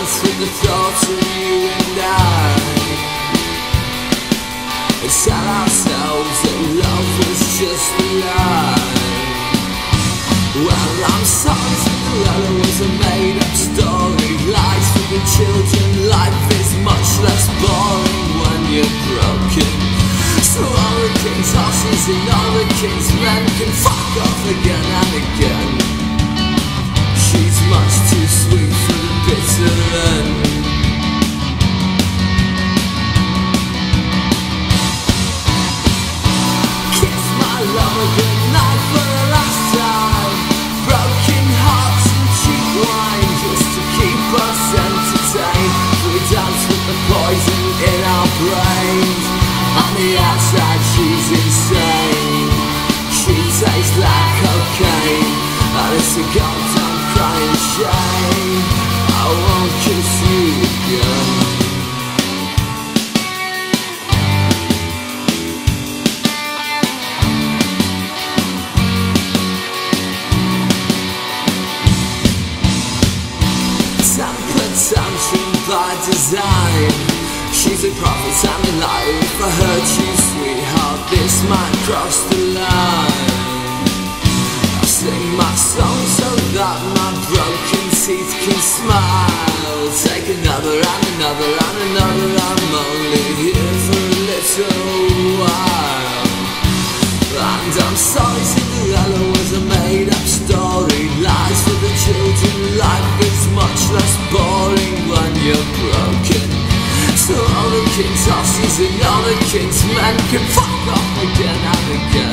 the thoughts of you and I. And tell ourselves that love was just a lie. Well, I'm sorry Cinderella was a made-up story. Lies for the children, life is much less boring when you're broken. So all the king's horses and all the king's men can fuck off again tastes like cocaine And it's a goddamn crying shame by design She's a prophet and a liar. If I hurt you, sweetheart This might cross the line. I sing my song so that my broken teeth can smile. Take another and another and another I'm only here for a little while. And I'm sorry Cinderella kids off season All the kids men can fuck off again and again